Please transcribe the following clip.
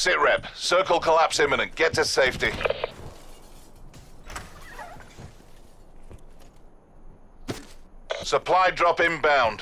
Sit rep. Circle collapse imminent. Get to safety. Supply drop inbound.